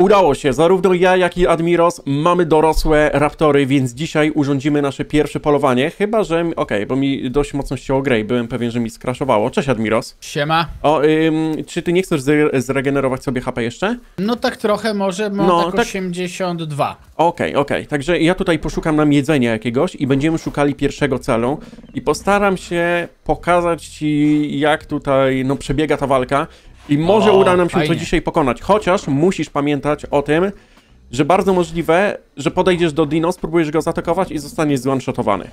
Udało się, zarówno ja, jak i Admiros mamy dorosłe raptory, więc dzisiaj urządzimy nasze pierwsze polowanie, chyba że, okej, bo mi dość mocno ścięło grę i byłem pewien, że mi skraszowało. Cześć Admiros. Siema. O, ym, czy ty nie chcesz zre zregenerować sobie HP jeszcze? No tak trochę może, mam No, tak tak- 82. Okej, okej, także ja tutaj poszukam nam jedzenia jakiegoś i będziemy szukali pierwszego celu i postaram się pokazać ci, jak tutaj, no, przebiega ta walka i może O, uda nam się fajnie. to dzisiaj pokonać, chociaż musisz pamiętać o tym, że bardzo możliwe, że podejdziesz do Dino, spróbujesz go zaatakować i zostaniesz zone-shotowany.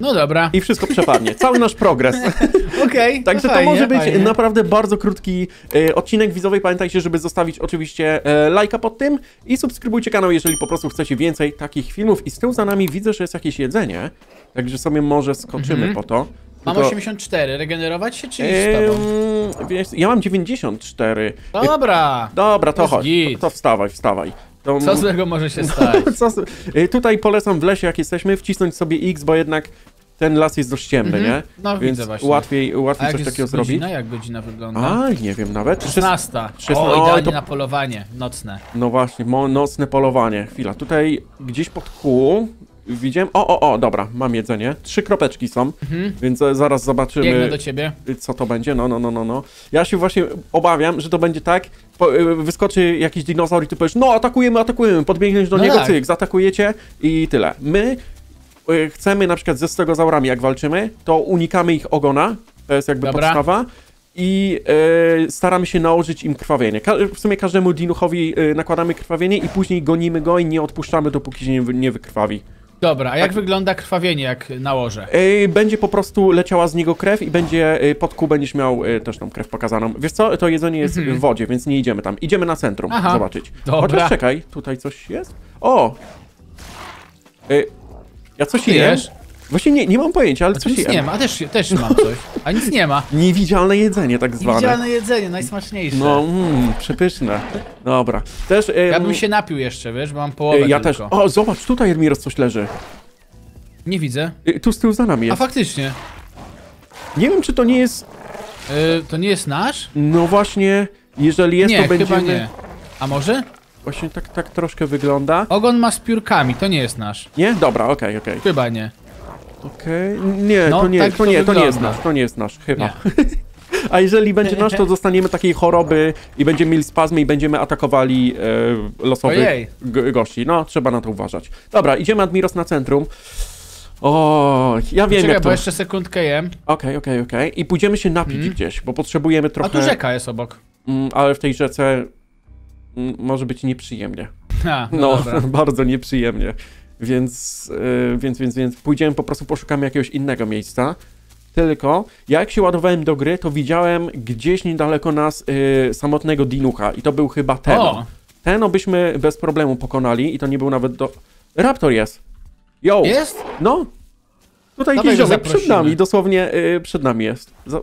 No dobra. I wszystko przepadnie. Cały nasz progres. Okej, Także no to fajnie, może być fajnie. naprawdę bardzo krótki e, odcinek widzowej. Pamiętajcie, żeby zostawić oczywiście e, lajka pod tym i subskrybujcie kanał, jeżeli po prostu chcecie więcej takich filmów. I z tyłu za nami widzę, że jest jakieś jedzenie, także sobie może skoczymy Mhm. po to. Mam Tylko- 84, regenerować się czy iść z tobą? Ja mam 94. E, Dobra. Dobra, to chodź. To, to wstawaj, wstawaj. To, Co złego może się stać? co, e, tutaj polecam w lesie, jak jesteśmy, wcisnąć sobie X, bo jednak ten las jest dość ciemny, Mhm. nie? No Więc widzę właśnie. łatwiej, łatwiej coś takiego zrobić. godzina? Jak godzina wygląda? A, nie wiem nawet. 16. szesna- O, oj, idealnie to- na polowanie nocne. No właśnie, nocne polowanie. Chwila, tutaj gdzieś pod kół widziałem... O, o, o, dobra, mam jedzenie. Trzy kropeczki są, Mhm. więc e, zaraz Biegnę zobaczymy, do ciebie. co to będzie. No, no, no, no, no. Ja się właśnie obawiam, że to będzie tak, po, y, wyskoczy jakiś dinozaur i ty powiesz, no atakujemy, atakujemy, podbiegniesz do No niego, tak. cyk, zaatakujecie i tyle. My y, chcemy na przykład ze stegozaurami, jak walczymy, to unikamy ich ogona, to jest jakby Dobra. podstawa. I y, staramy się nałożyć im krwawienie. Ka w sumie każdemu dinuchowi y, nakładamy krwawienie i później gonimy go i nie odpuszczamy, dopóki się nie, wy- nie wykrwawi. Dobra, a Tak. jak wygląda krwawienie, jak nałożę? Będzie po prostu leciała z niego krew i będzie y, pod kół będziesz miał y, też tą krew pokazaną. Wiesz co, to jedzenie jest Mhm. w wodzie, więc nie idziemy tam. Idziemy na centrum Aha. zobaczyć. Dobra. Chociaż czekaj, tutaj coś jest? O! Y, ja coś jem. jesz? Właśnie nie, nie mam pojęcia, ale A coś nic nie ma, a też, też mam coś. A nic nie ma. Niewidzialne jedzenie tak zwane. Niewidzialne jedzenie, najsmaczniejsze. No, mm, przepyszne. Dobra. Też. Ja bym się napił jeszcze, wiesz, bo mam połowę y, Ja też. tylko. O, zobacz, tutaj Admiros coś leży. Nie widzę. Y, Tu z tyłu za nami A jest. faktycznie. Nie wiem, czy to nie jest. Y, to nie jest nasz? No właśnie, jeżeli jest, nie, to będziemy. chyba nie. A może? Właśnie tak, tak troszkę wygląda. Ogon ma z piórkami, to nie jest nasz. Nie? Dobra, okej, okej. Chyba nie. Okej. Nie, No, to nie, tak to, to nie to nie jest nasz, to nie jest nasz, chyba. Nie. A jeżeli będzie nasz, to dostaniemy takiej choroby i będziemy mieli spazmy i będziemy atakowali e, losowych gości. No, trzeba na to uważać. Dobra, idziemy Admiros na centrum. O, ja wiem Czekaj, jak bo to... jeszcze sekundkę jem. Okej, okej, okej. I pójdziemy się napić Mhm. gdzieś, bo potrzebujemy A trochę... tu rzeka jest obok. Mm, ale w tej rzece mm, może być nieprzyjemnie. Ha, no, No, dobra. bardzo nieprzyjemnie. Więc, yy, więc, więc, więc pójdziemy po prostu, poszukamy jakiegoś innego miejsca. Tylko, ja jak się ładowałem do gry, to widziałem gdzieś niedaleko nas yy, samotnego dinucha i to był chyba Teno. O, Teno byśmy bez problemu pokonali i to nie był nawet do... Raptor jest! Yo! jest? No! Tutaj Dawaj jakiś ziomek przed nami, dosłownie yy, przed nami jest. Za...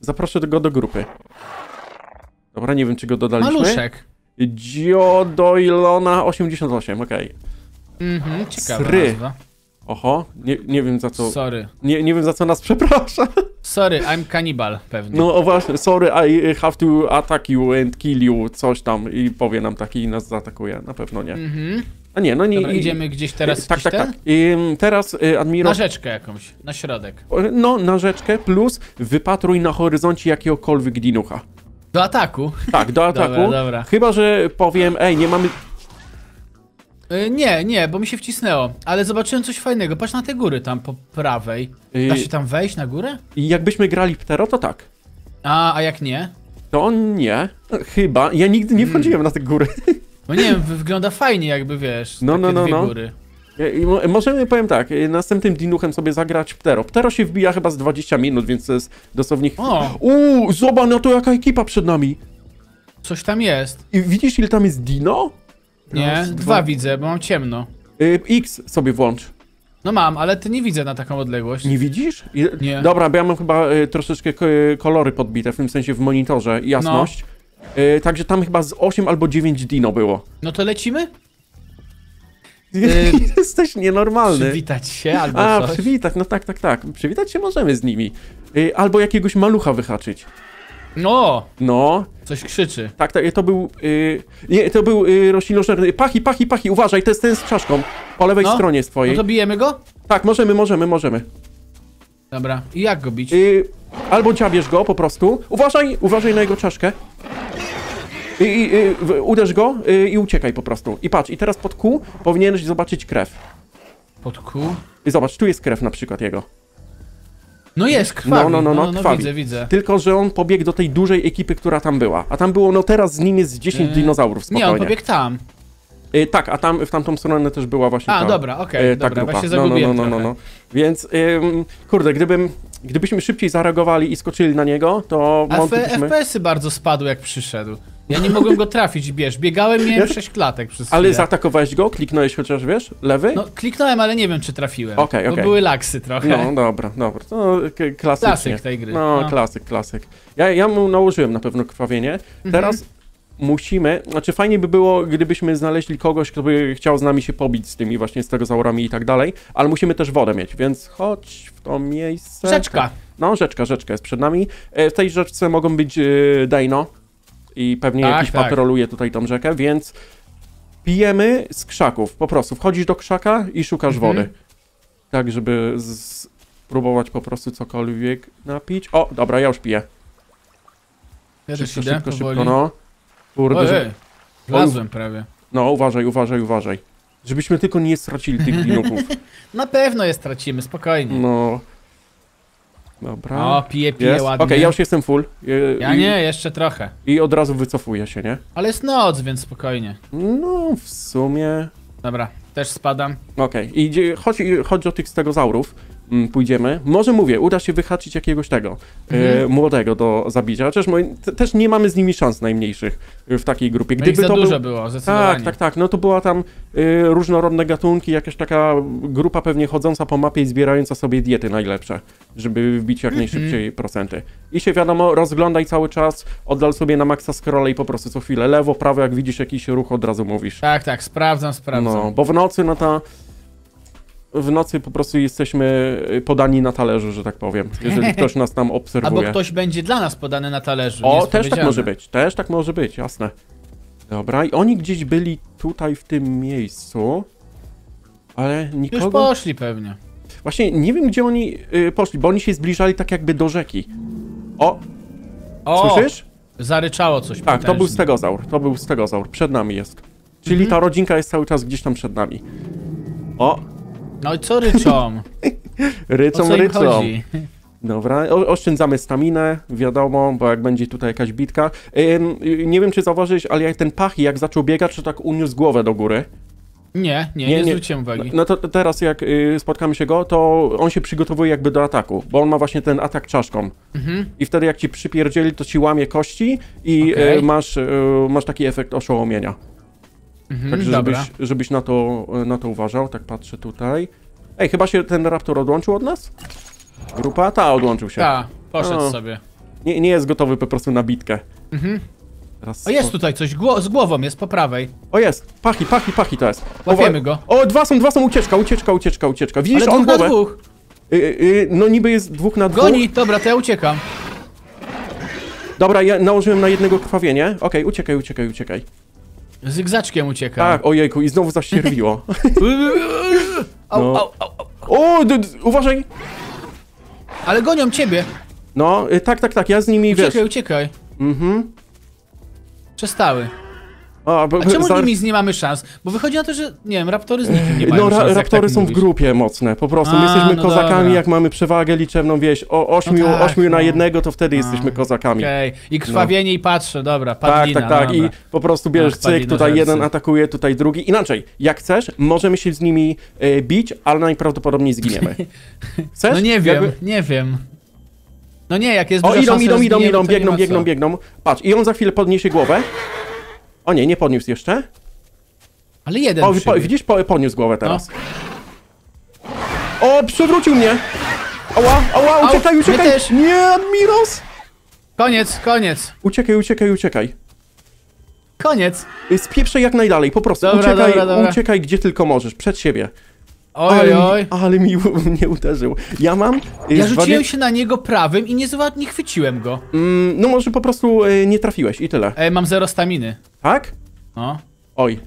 Zaproszę go do grupy. Dobra, nie wiem czy go dodaliśmy. Maluszek. Dziodoilona 88, okej. Mhm, ciekawa Sry. nazwa. Oho, nie, nie wiem za co. Sorry. Nie, nie wiem za co nas przeprasza. Sorry, I'm cannibal pewnie. No o właśnie, sorry, I have to attack you and kill you, coś tam i powie nam taki i nas zaatakuje. Na pewno nie. Mhm. A nie, no nie. Dobra, i- idziemy gdzieś teraz Tak, tak, ten? tak. I, teraz y, Na rzeczkę jakąś, na środek. No, na rzeczkę, plus wypatruj na horyzoncie jakiegokolwiek dinucha. Do ataku? Tak, do ataku. Dobra, dobra. Chyba, że powiem, ej, nie mamy. Y, nie, nie, bo mi się wcisnęło. Ale zobaczyłem coś fajnego. Patrz na te góry tam po prawej. Y- Da się tam wejść na górę? I jakbyśmy grali Ptero, to tak. A, a jak nie? To nie. Chyba. Ja nigdy Hmm. nie wchodziłem na te góry. No nie wiem, wy- wygląda fajnie jakby, wiesz, No, takie no, no, dwie no. góry. Mo- Możemy, powiem tak, y, następnym dinuchem sobie zagrać Ptero. Ptero się wbija chyba z 20 minut, więc to jest dosłownie... O, Uuu, zobacz na to jaka ekipa przed nami. coś tam jest. I widzisz ile tam jest dino? Nie, Raz, dwa widzę, bo mam ciemno. Y, X sobie włącz. No mam, ale ty nie widzę na taką odległość. Nie widzisz? I- Nie. Dobra, bo ja mam chyba y, troszeczkę ko- kolory podbite, w tym sensie w monitorze, jasność. Y, także tam chyba z 8 albo 9 dino było. No to lecimy? Jesteś nienormalny. Przywitać się albo A, coś. przywitać, no tak, tak, tak. Przywitać się możemy z nimi. Y, albo jakiegoś malucha wyhaczyć. No, No, coś krzyczy. tak, tak, to był, y, nie, to był y, roślinożerny, pachi, pachi, pachi, uważaj, to jest ten z czaszką, po lewej No. stronie jest No to bijemy go? Tak, możemy, możemy, możemy. Dobra, i jak go bić? Y, albo dziabiesz go po prostu, uważaj, uważaj na jego czaszkę. I, i, w- uderz go y, i uciekaj po prostu. I patrz, i teraz pod kół powinieneś zobaczyć krew. Pod kół? I zobacz, tu jest krew na przykład jego. No jest, krwawi. No, no, no, no, no krwawi. widzę, widzę. Tylko, że on pobiegł do tej dużej ekipy, która tam była. A tam było, no teraz z nim jest 10 Yy, dinozaurów Nie, spokojnie. on pobiegł tam. Y, tak, a tam w tamtą stronę też była właśnie A, ta, dobra, okej, y, ta dobra, grupa. właśnie no, no, no, no, no, no. Więc, ym, kurde, gdybym, gdybyśmy szybciej zareagowali i skoczyli na niego, to A moglibyśmy... FPS-y bardzo spadły jak przyszedł. Ja nie mogłem go trafić, wiesz, biegałem, miałem Ja- 6 klatek przez Ale chwilę. zaatakowałeś go? Kliknąłeś chociaż, wiesz, lewy? No, kliknąłem, ale nie wiem, czy trafiłem. Okej, Bo okej. były laksy trochę. No, dobra, dobra. Klasycznie. Klasyk tej gry. No, No. klasyk, klasyk. Ja, ja mu nałożyłem na pewno krwawienie. Mhm. Teraz musimy, znaczy fajnie by było, gdybyśmy znaleźli kogoś, kto by chciał z nami się pobić z tymi właśnie stegozaurami i tak dalej, ale musimy też wodę mieć, więc chodź w to miejsce. Rzeczka. No, rzeczka, rzeczka jest przed nami. E, W tej rzeczce mogą być e, Dino i pewnie Tak, jakiś tak. patroluje tutaj tą rzekę, więc pijemy z krzaków, po prostu. Wchodzisz do krzaka i szukasz Mhm. wody. Tak, żeby spróbować po prostu cokolwiek napić. O, dobra, ja już piję. Ja Szybko, idę, szybko, powoli. szybko, no. Kurde, że... Wlazłem prawie. No, uważaj, uważaj, uważaj. Żebyśmy tylko nie stracili tych dinówów. Na pewno je stracimy, spokojnie. No. Dobra. O, piję, piję Jest. Okej, ładnie. ja już jestem full. E, Ja i, nie, jeszcze trochę. I od razu wycofuję się, nie? Ale jest noc, więc spokojnie. No, w sumie... Dobra, też spadam. Okej, i idzie- chodź, chodź do tych stegozaurów, pójdziemy. Może mówię, uda się wyhaczyć jakiegoś tego, e, Mhm. młodego do zabicia, chociaż te, też nie mamy z nimi szans najmniejszych e, w takiej grupie. No ich za to dużo był... było, zdecydowanie. Tak, tak, tak, no to była tam e, różnorodne gatunki, jakaś taka grupa pewnie chodząca po mapie i zbierająca sobie diety najlepsze, żeby wbić jak Mhm. najszybciej procenty. I się wiadomo, rozglądaj cały czas, oddal sobie na maksa scroll i po prostu co chwilę lewo, prawo, jak widzisz jakiś ruch, od razu mówisz. Tak, tak, sprawdzam, sprawdzam. No, bo w nocy, no to w nocy po prostu jesteśmy y, podani na talerzu, że tak powiem, jeżeli ktoś nas tam Albo obserwuje. ktoś będzie dla nas podany na talerzu. O, też tak może być, też tak może być, jasne. Dobra, i oni gdzieś byli tutaj w tym miejscu, ale Już nikogo... poszli pewnie. Właśnie nie wiem, gdzie oni y, poszli, bo oni się zbliżali tak jakby do rzeki. O, O, słyszysz? zaryczało coś Tak, to był potężnie. stegozaur, to był stegozaur, przed nami jest. Czyli Mhm. ta rodzinka jest cały czas gdzieś tam przed nami. O, No i co ryczą? O rycą, co chodzi? Dobra, o, oszczędzamy staminę, wiadomo, bo jak będzie tutaj jakaś bitka. Nie wiem, czy zauważyłeś, ale jak ten pach, jak zaczął biegać, to tak uniósł głowę do góry. Nie, nie, Nie, nie, nie. zwróciłem uwagi. No to teraz jak y, spotkamy się go, to on się przygotowuje jakby do ataku, bo on ma właśnie ten atak czaszką. Mhm. I wtedy jak ci przypierdzieli, to ci łamie kości i Okej. y, masz, y, masz taki efekt oszołomienia. Mhm, Także dobra. żebyś, żebyś na, to, na to uważał, tak patrzę tutaj. Ej, chyba się ten raptor odłączył od nas? Grupa? Ta, odłączył się. Ta, poszedł O. sobie. Nie, nie jest gotowy po prostu na bitkę. Mhm. Teraz O, jest tutaj coś, gło z głową jest po prawej. O jest! Pachi, pachi, pachi to jest. Łapiemy go. O, dwa są, dwa są, ucieczka, ucieczka, ucieczka, ucieczka. Widzisz, Ale on głowę. dwóch. Y, y, no niby jest dwóch na dwóch. Goni, dobra, to ja uciekam. Dobra, ja nałożyłem na jednego krwawienie. Okej, uciekaj, uciekaj, uciekaj. Zygzaczkiem uciekam. Tak, ojejku, i znowu zaścierwiło. No. au, au, au. o, uważaj! Ale gonią ciebie. No, y, tak, tak, tak, ja z nimi, wiesz... Uciekaj, uciekaj. Mhm. Przestały. A, bo, A czemu za- z nimi nie mamy szans? Bo wychodzi na to, że, nie wiem, raptory z nikim nie mają No, szans, raptory tak są w mówisz. grupie mocne, po prostu. My A, jesteśmy no kozakami, dobra. jak mamy przewagę liczebną, wieś, o ośmiu, No tak, ośmiu na no. jednego, to wtedy A, jesteśmy kozakami. Okej, i krwawienie i patrzę, dobra, Tak, padlina, tak, tak. no I po prostu bierzesz Ach, cyk, tutaj jeden atakuje, tutaj drugi. Inaczej, jak chcesz, możemy się z nimi e, bić, ale najprawdopodobniej zginiemy. Chcesz? No nie wiem, Jakby- nie wiem. No nie, jak jest O, idą, idą, idą, idą, biegną, biegną, biegną. Patrz, i on za chwilę podniesie głowę. O nie, nie podniósł jeszcze. Ale jeden O, po, przybiegł. widzisz, po, podniósł głowę No. teraz. O, przewrócił mnie! Ała, Au, uciekaj, uciekaj! też. Nie, Admiros! Koniec, koniec, Uciekaj, uciekaj, uciekaj. koniec. Spieprzaj jak najdalej, po prostu. Dobra, uciekaj, dobra, dobra. uciekaj gdzie tylko możesz, przed siebie. Oj, ale, oj, ale mi mnie uderzył. Ja mam... y, Ja z rzuciłem się na niego prawym i nie, nie chwyciłem go. Mm, no może po prostu y, nie trafiłeś i tyle. E, mam zero staminy. Tak? No. Oj.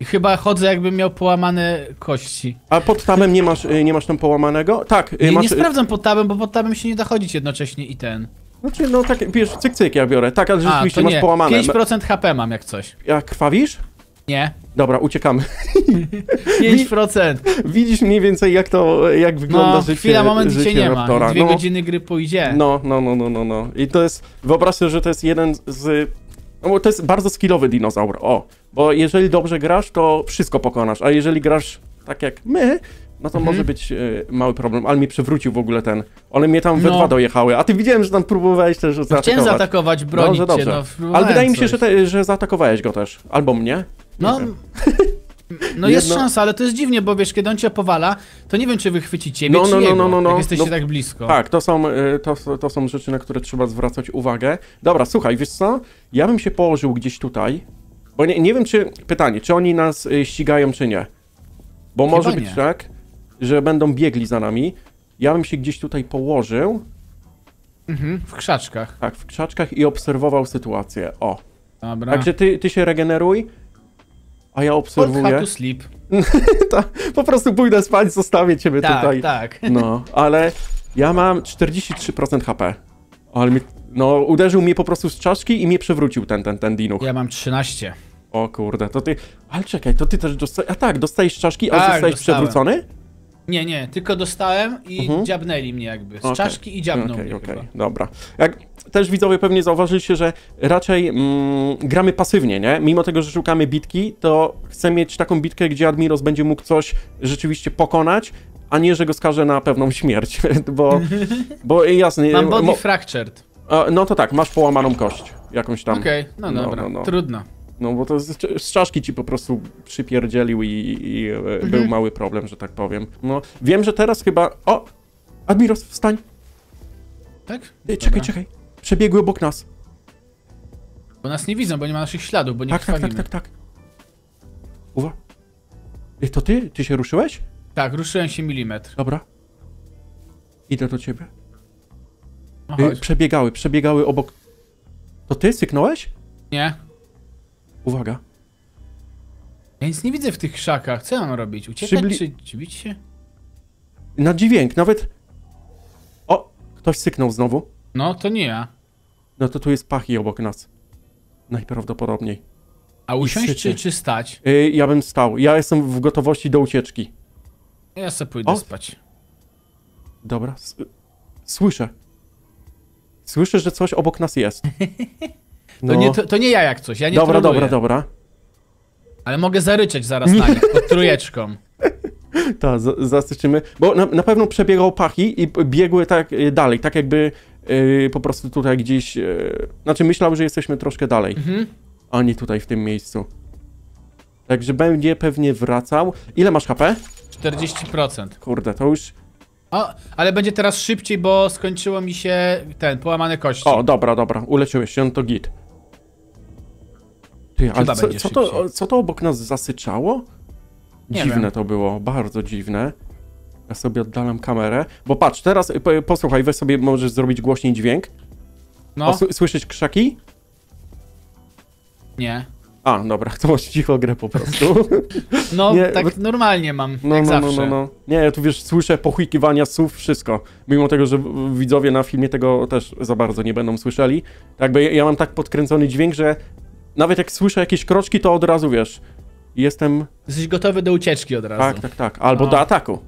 I chyba chodzę jakbym miał połamane kości. A pod tabem nie masz, y, nie masz tam połamanego? Tak, y, Nie, masz... nie sprawdzam pod tabem, bo pod tabem się nie da chodzić jednocześnie i ten. Znaczy, no tak, wiesz, cyk, cyk ja biorę. Tak, ale A, rzeczywiście to masz nie. połamane. 5% HP mam jak coś. Jak krwawisz? Nie. Dobra, uciekamy. 5%. Widzisz mniej więcej jak to, jak wygląda No, życie chwila, moment życie nie ma. raptora. Dwie no, godziny gry pójdzie. No, no, no, no, no, no. I to jest, wyobraź sobie, że to jest jeden z... No bo to jest bardzo skillowy dinozaur, o. Bo jeżeli dobrze grasz, to wszystko pokonasz, a jeżeli grasz tak jak my, no to Mhm. może być e, mały problem, ale mi przewrócił w ogóle ten. One mnie tam we No. dwa dojechały, a ty widziałem, że tam próbowałeś też Chciałem zaatakować. zaatakować, bronić Dobrze, cię, no. Ale wydaje mi się, że, te, że zaatakowałeś go też. Albo mnie. Nie No, wiem. no jest Jedno- szansa, ale to jest dziwnie, bo wiesz, kiedy on cię powala, to nie wiem, czy wychwyci ciebie, No, czy no, no, jego, no, no, no. jak jesteście No, tak blisko. Tak, to są, y, to, to są rzeczy, na które trzeba zwracać uwagę. Dobra, słuchaj, wiesz co? Ja bym się położył gdzieś tutaj, bo nie, nie wiem, czy... Pytanie, czy oni nas y, ścigają, czy nie? Bo Chyba może nie. być tak, że będą biegli za nami. Ja bym się gdzieś tutaj położył, Mhm, w krzaczkach. tak, w krzaczkach i obserwował sytuację. O. Dobra. Także ty, ty się regeneruj, a ja Hold how obserwuję. to sleep. Ta, po prostu pójdę spać, zostawię ciebie Tak, tutaj. tak. No, ale ja mam 43% HP. Ale mi, no, uderzył mnie po prostu z czaszki i mnie przewrócił ten, ten, ten dinuch. Ja mam 13. O kurde, to ty... Ale czekaj, to ty też dostajesz... A tak, dostajesz czaszki, a Tak, zostajesz dostałem. przewrócony? Nie, nie, tylko dostałem i Mhm. dziabnęli mnie jakby. Z Okej. czaszki i dziabnął Okej, mnie okej, chyba. dobra. Jak też widzowie pewnie zauważyliście, że raczej mm, gramy pasywnie, nie? Mimo tego, że szukamy bitki, to chcę mieć taką bitkę, gdzie Admiros będzie mógł coś rzeczywiście pokonać, a nie, że go skaże na pewną śmierć, bo, bo jasne... Mam body fractured. No to tak, masz połamaną kość jakąś tam. Okej, no No, dobra, no, no. trudno. No bo to z, z czaszki ci po prostu przypierdzielił i, i e, Mhm. był mały problem, że tak powiem. No, wiem, że teraz chyba... O! Admiros, wstań! Tak? Ej, czekaj, czekaj. Przebiegły obok nas. Bo nas nie widzą, bo nie ma naszych śladów, bo nie Tak, tak, tak, krwawimy. tak, tak. Uwa. Ej, to ty? Ty się ruszyłeś? Tak, ruszyłem się milimetr. Dobra. Idę do ciebie. No przebiegały, przebiegały obok... To ty syknąłeś? Nie? Uwaga. Ja nic nie widzę w tych krzakach. Co ja mam robić? Uciekać Przybli- czy, czy bić się? Na dźwięk, nawet... O! Ktoś syknął znowu. No, to nie ja. No to tu jest Pachi obok nas. Najprawdopodobniej. A usiąść czy, czy stać? Yy, ja bym stał. Ja jestem w gotowości do ucieczki. Ja sobie pójdę O. spać. Dobra. S słyszę. Słyszę, że coś obok nas jest. To, nie, to, to nie ja jak coś, ja nie No. dobra, troluję. dobra, dobra. Ale mogę zaryczeć zaraz na nich, pod trójeczką. Tak, zasyczymy. Bo na, na pewno przebiegał Pachi i biegły tak y, dalej, tak jakby y, po prostu tutaj gdzieś... y, znaczy myślał, że jesteśmy troszkę dalej, Mhm. a nie tutaj w tym miejscu. Także będzie pewnie wracał. Ile masz HP? 40%. Kurde, to już... O, ale będzie teraz szybciej, bo skończyło mi się ten, połamane kości. O, dobra, dobra, uleczyłeś się, no to git. Ty, ale co, co, to, co to obok nas zasyczało? Nie dziwne wiem. to było, bardzo dziwne. Ja sobie oddalam kamerę, bo patrz, teraz y, po, posłuchaj, weź sobie możesz zrobić głośniej dźwięk. No, O, sły- słyszysz krzaki? nie. A, dobra, to masz cicho grę po prostu. No, Nie, tak bo- normalnie mam, No, jak no, no, zawsze. no, no. Nie, ja tu wiesz, słyszę pochłykiwania słów, wszystko. Mimo tego, że widzowie na filmie tego też za bardzo nie będą słyszeli. Tak Jakby ja, ja mam tak podkręcony dźwięk, że nawet jak słyszę jakieś kroczki, to od razu wiesz. Jestem. Jesteś gotowy do ucieczki od razu. Tak, tak, tak. Albo No. do ataku.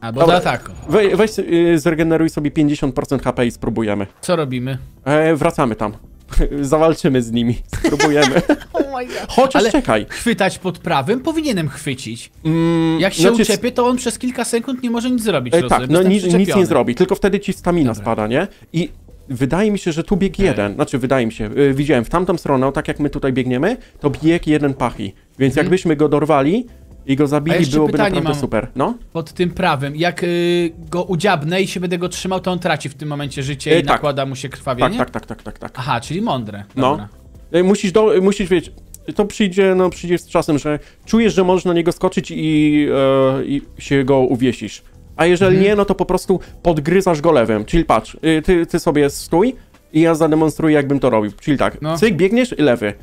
Albo Dobra. do ataku. We, weź, y, zregeneruj sobie 50% HP i spróbujemy. Co robimy? E, wracamy tam. Zawalczymy z nimi. Spróbujemy. Oh my god. Chociaż Ale czekaj. chwytać pod prawym powinienem chwycić. Mm, Jak się znaczy, uczepię, to on przez kilka sekund nie może nic zrobić. E, tak, no nic, nie zrobi, tylko wtedy ci stamina Dobra. spada, nie? I wydaje mi się, że tu bieg jeden, znaczy wydaje mi się, y, widziałem w tamtą stronę, tak jak my tutaj biegniemy, to bieg jeden pachi, więc Mhm. jakbyśmy go dorwali i go zabili, byłoby naprawdę mam. super, no? Pod tym prawym. Jak y, go udziabnę i się będę go trzymał, to on traci w tym momencie życie E, i tak. nakłada mu się Tak, krwawienie? tak, tak, tak, tak, tak. Aha, czyli mądre. No. Dobra. Y, Musisz, do, musisz wiedzieć, to przyjdzie, no przyjdzie z czasem, że czujesz, że możesz na niego skoczyć i, e, i się go uwiesisz. A jeżeli Mhm. nie, no to po prostu podgryzasz go lewym. Czyli patrz, y, ty, ty sobie stój i ja zademonstruję, jakbym to robił. Czyli tak, No. cyk, biegniesz i lewy.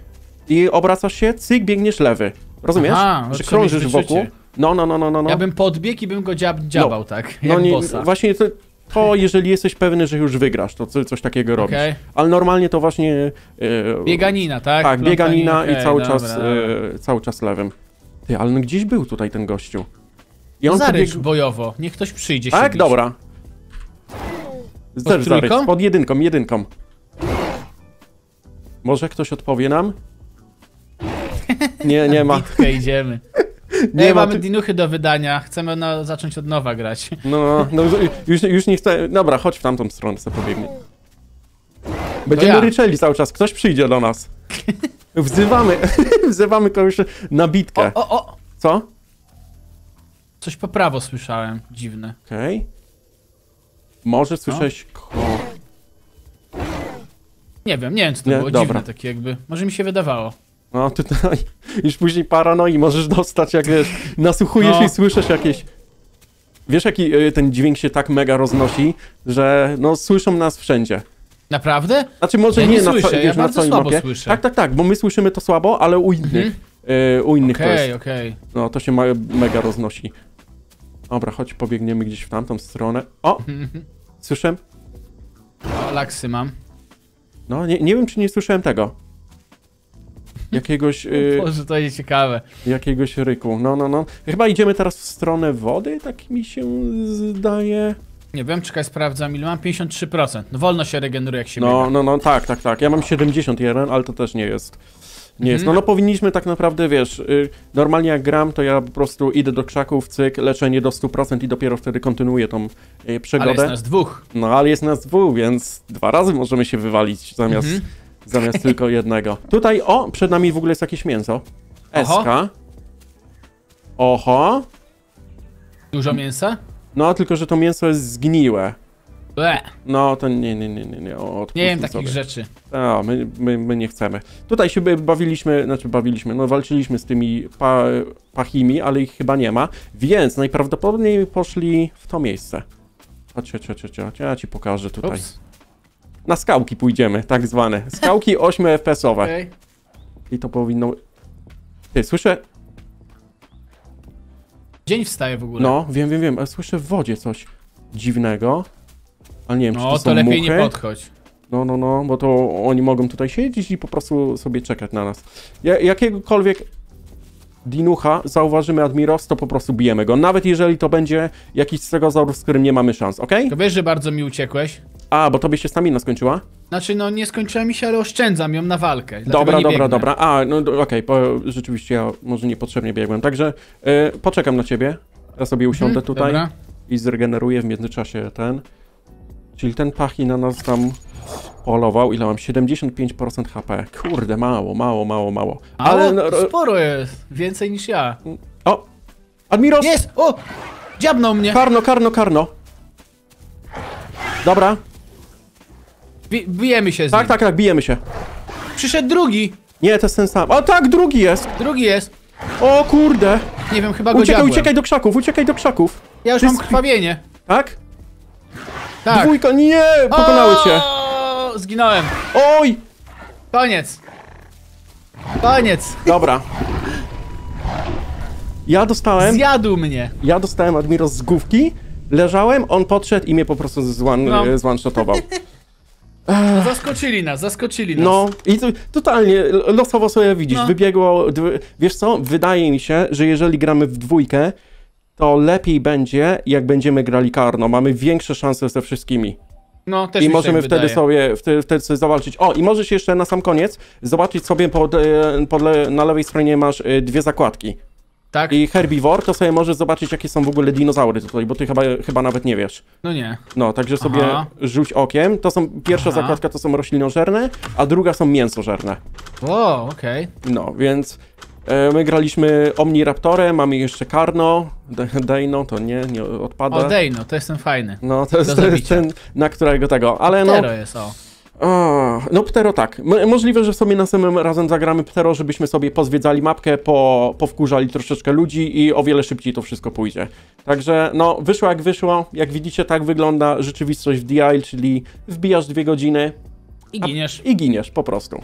I obracasz się, cyk, biegniesz lewy. Rozumiesz? Aha, no że krążysz wokół. No, no, no, no, no. no. Ja bym podbiegł i bym go dziab dziabał, tak? Jak no nie, bossa. właśnie to, to, jeżeli jesteś pewny, że już wygrasz, to co, coś takiego robisz. Ale normalnie to właśnie... e, Bieganina, tak? tak, Plątanie, bieganina okej, i cały dobra, czas, dobra. e, cały czas lewym. Ty, ale no gdzieś był tutaj ten gościu. I No on zarycz bojowo, niech ktoś przyjdzie się Tak, bić. dobra. Też zarycz, trójką? pod jedynką, jedynką. Może ktoś odpowie nam? Nie, nie ma. Bitkę idziemy. Nie Ej, ma. mamy Ty... dinuchy do wydania, chcemy na, zacząć od nowa grać. No, no, już, już nie chcę. Dobra, chodź w tamtą stronę, sobie pobiegnie. Będziemy ja. ryczeli cały czas, ktoś przyjdzie do nas. Wzywamy, wzywamy kogoś na bitkę. O, o, o! Co? Coś po prawo słyszałem, dziwne. Okej. Może słyszałeś ko... Nie wiem, nie wiem co to Nie, było, dobra. dziwne takie jakby. Może mi się wydawało. No tutaj już później paranoi możesz dostać, jak wiesz, nasłuchujesz No. i słyszysz jakieś... Wiesz, jaki y, ten dźwięk się tak mega roznosi, że no słyszą nas wszędzie. Naprawdę? Znaczy może Ja nie, nie na, słyszę, ja wiesz, na bardzo całej słabo mapie. słyszę. Tak, tak, tak, bo my słyszymy to słabo, ale u innych, y, u innych to Okej, jest, okej. no to się ma, mega roznosi. Dobra, chodź pobiegniemy gdzieś w tamtą stronę. O! Słyszę? O, laksy mam. No, nie, nie wiem, czy nie słyszałem tego. Jakiegoś, y, Boże, to będzie ciekawe. jakiegoś ryku. No, no, no. Chyba idziemy teraz w stronę wody, tak mi się zdaje. Nie wiem, czekaj, sprawdzam ile mam. 53%. No wolno się regeneruje jak się No, biega. no, no, tak, tak, tak. Ja mam 71, ale to też nie jest. Nie jest. No, Mhm. no powinniśmy tak naprawdę, wiesz, y, normalnie jak gram, to ja po prostu idę do krzaków, cyk, leczenie do 100% i dopiero wtedy kontynuuję tą y, Ale przygodę. jest nas dwóch. No, ale jest nas dwóch, więc dwa razy możemy się wywalić zamiast, Mhm. zamiast tylko jednego. Tutaj, o, przed nami w ogóle jest jakieś mięso. Eska. Oho. Dużo mięsa? No, tylko że to mięso jest zgniłe. Ble. No, to nie, nie, nie, nie, nie, Nie wiem takich sobie. rzeczy. A, my, my, my nie chcemy. Tutaj się bawiliśmy, znaczy bawiliśmy, no walczyliśmy z tymi pa, pachimi, ale ich chyba nie ma, więc najprawdopodobniej poszli w to miejsce. Chodź, chodź, chodź, chodź, ja ci pokażę tutaj. Ups. Na skałki pójdziemy, tak zwane. Skałki 8 FPS-owe. Okej. I to powinno... Ty, słyszę... Dzień wstaje w ogóle. No, wiem, wiem, wiem, ale słyszę w wodzie coś dziwnego. Ale nie wiem, czy No, to to, są lepiej muchy. nie podchodź. No, no, no, bo to oni mogą tutaj siedzieć i po prostu sobie czekać na nas. Ja, jakiegokolwiek dinucha zauważymy Admiros, to po prostu bijemy go. Nawet jeżeli to będzie jakiś stegozaur, z którym nie mamy szans, okej? To wiesz, że bardzo mi uciekłeś? A, bo tobie się stamina skończyła? Znaczy, no nie skończyła mi się, ale oszczędzam ją na walkę. Dobra, dobra, biegnę. dobra. A, no okej, po- rzeczywiście ja może niepotrzebnie biegłem. Także e, poczekam na ciebie. Ja sobie usiądę Mhm, tutaj Dobra. i zregeneruję w międzyczasie ten. Czyli ten pachi na nas tam polował. Ile mam? 75% HP. Kurde, mało, mało, mało, mało. Ale Ale... No, ro- sporo jest. Więcej niż ja. o! Admiros! Jest! O! Dziabnął mnie! Karno, karno, karno! Dobra, Bi bijemy się z tak, nim. tak, tak, bijemy się. Przyszedł drugi! Nie, to jest ten sam. O tak, drugi jest! Drugi jest. O kurde! Nie wiem, chyba go Uciekaj, dziabłem. uciekaj do krzaków, uciekaj do krzaków! Ja już Ty mam krwawienie. Tak? Tak. Dwójka, nie! Pokonały cię! Zginąłem. Oj! Koniec. Koniec. Dobra. Ja dostałem, Zjadł mnie. ja dostałem Admiros z główki, leżałem, on podszedł i mnie po prostu zwan, No. zwanshotował. No, zaskoczyli nas, zaskoczyli nas. No i to, totalnie losowo sobie widzisz, No. wybiegło, wiesz co, wydaje mi się, że jeżeli gramy w dwójkę, to lepiej będzie, jak będziemy grali karno, mamy większe szanse ze wszystkimi. No, też I możemy tak wtedy wydaje. sobie, wtedy, wtedy sobie zawalczyć. O, i możesz jeszcze na sam koniec zobaczyć sobie pod, e, pod le, na lewej stronie masz e, dwie zakładki. Tak? I herbivore, to sobie możesz zobaczyć, jakie są w ogóle dinozaury tutaj, bo ty chyba, chyba nawet nie wiesz. No nie. No, także sobie Aha. rzuć okiem. To są, pierwsza Aha. zakładka to są roślinożerne, a druga są mięsożerne. O, okej. No, więc my graliśmy Omniraptorem, mamy jeszcze Karno, De- Deino, to nie, nie odpada. O, Dejno, to jest ten fajny. no, to jest, to jest ten, na którego tego, ale no, Tero jest, o. A, no Ptero tak. Możliwe, że sobie następnym razem zagramy Ptero, żebyśmy sobie pozwiedzali mapkę, po, powkurzali troszeczkę ludzi i o wiele szybciej to wszystko pójdzie. Także no, wyszło jak wyszło. Jak widzicie, tak wygląda rzeczywistość w DI, czyli wbijasz dwie godziny I giniesz. i giniesz po prostu.